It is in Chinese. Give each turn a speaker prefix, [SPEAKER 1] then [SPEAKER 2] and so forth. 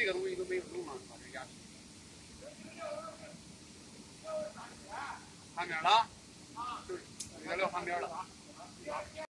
[SPEAKER 1] 这个东西都没有用了，把这压平。翻面了，就是那个撂翻面了。